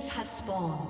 Minions have spawned.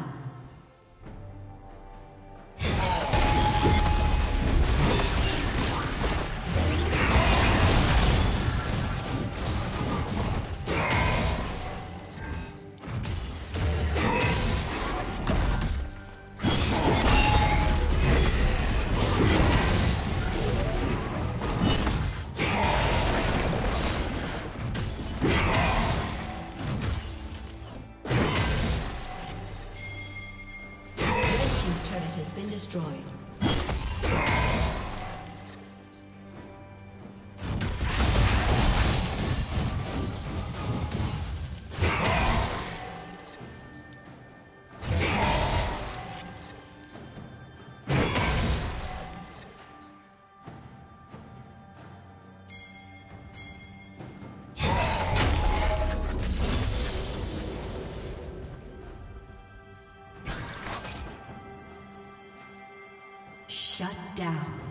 destroyed. Shut down.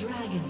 Dragon.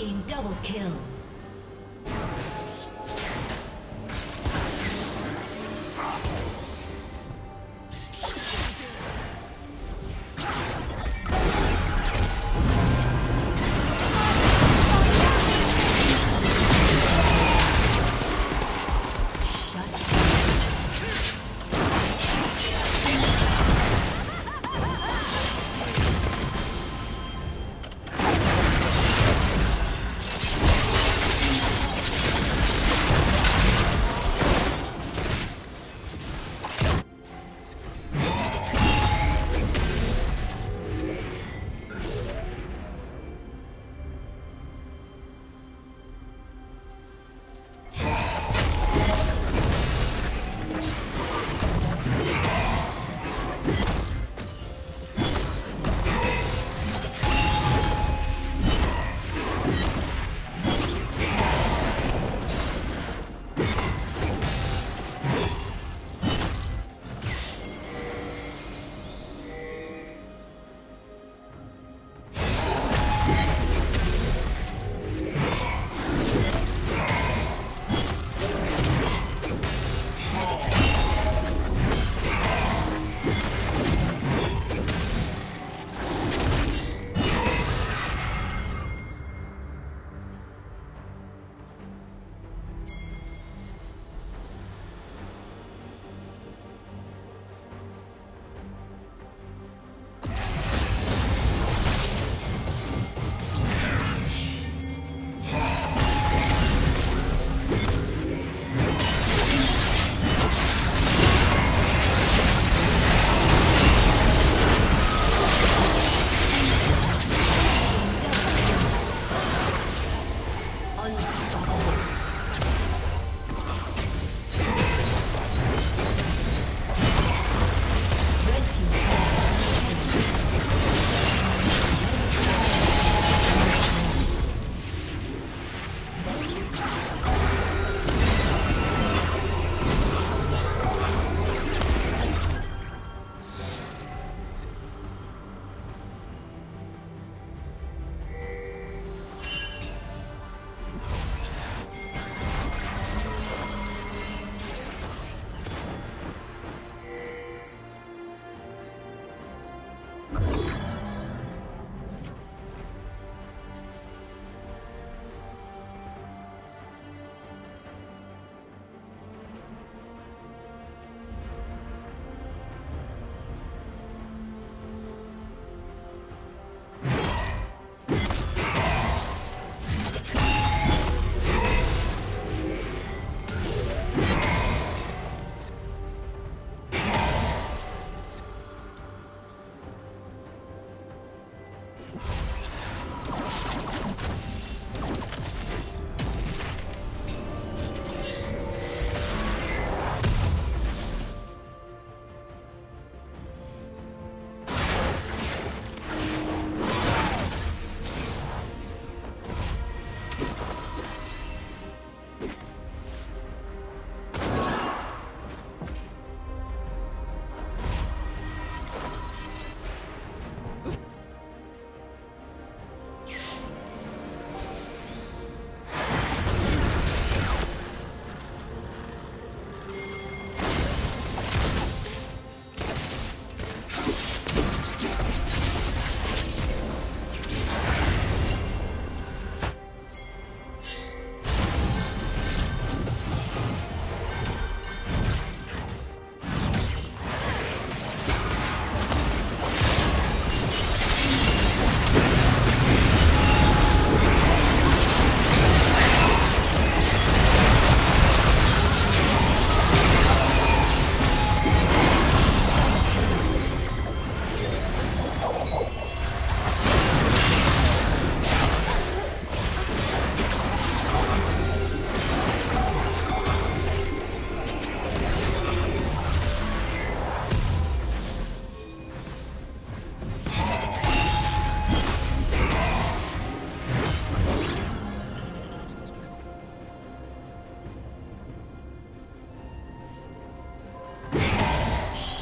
Team double kill.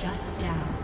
Shut down.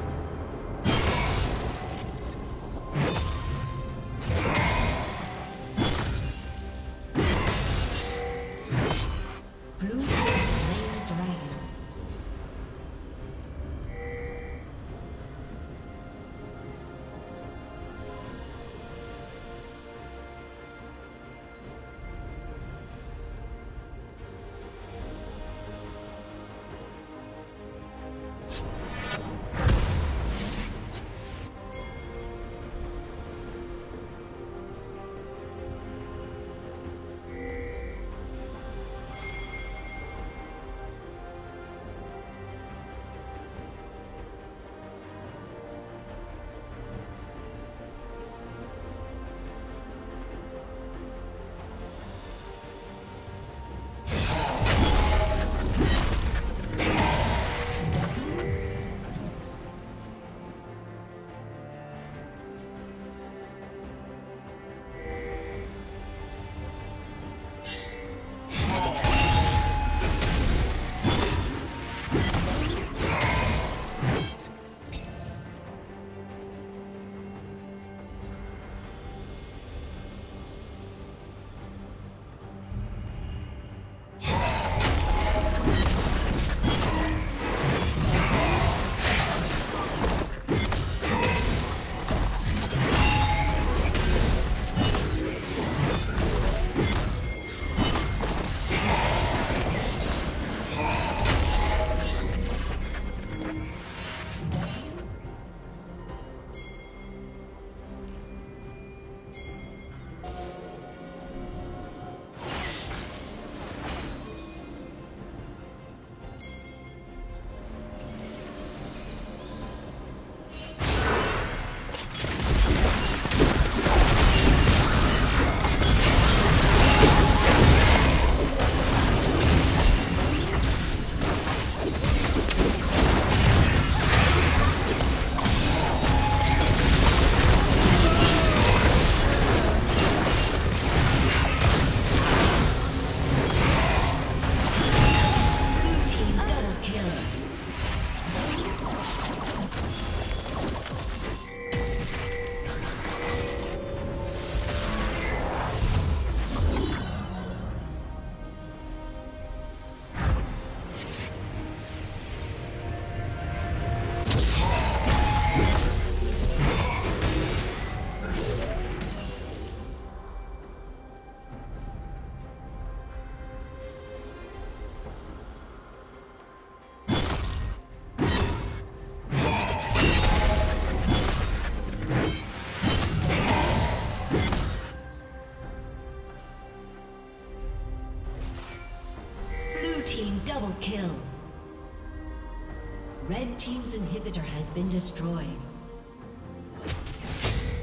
team's inhibitor has been destroyed.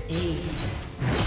Ace.